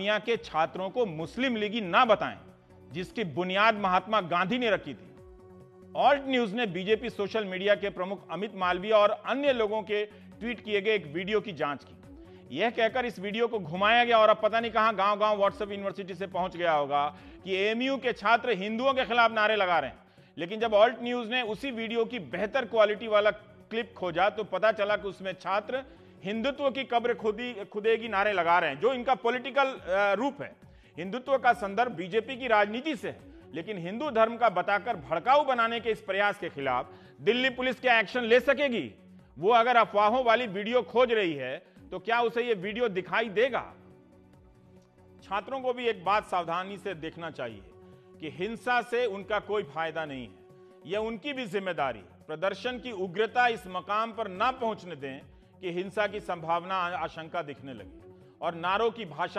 मियाँ के छात्रों को मुस्लिम लीगी ना बताएँ, जिसकी बुनियाद महात्मा गांधी ने रखी थी। ऑल्ट न्यूज़ ने बीजेपी सोशल मीडिया के प्रमुख अमित मालवीय और अन्य लोगों के ट्वीट किए गए एक वीडियो की जाँच की। यह कहकर इस वीडियो को घुमाया गया और अब पता नहीं कहाँ गाँव गाँव व्हाट्सएप यूनिवर्सिटी से पहुँच गया होगा कि एएमयू के छात्र हिंदुओं के खिलाफ नारे लगा रहे हैं। लेकिन जब ऑल्ट न्यूज़ ने उसी वीडियो की बेहतर क्वालिटी वाला क्लिप खोजा तो पता चला कि उसमें छात्र हिंदुत्व की कब्र खुदी, खुदेगी नारे लगा रहे हैं, जो इनका पॉलिटिकल रूप है। हिंदुत्व का संदर्भ बीजेपी की राजनीति से है, लेकिन हिंदू धर्म का बताकर भड़काऊ बनाने के इस प्रयास के खिलाफ दिल्ली पुलिस क्या एक्शन ले सकेगी? वो अगर अफवाहों वाली वीडियो खोज रही है तो क्या उसे ये वीडियो दिखाई देगा? छात्रों को भी एक बात सावधानी से देखना चाहिए कि हिंसा से उनका कोई फ़ायदा नहीं है। यह उनकी भी ज़िम्मेदारी प्रदर्शन की उग्रता इस मकाम पर ना पहुँचने दें कि हिंसा की संभावना आशंका दिखने लगी और नारों की भाषा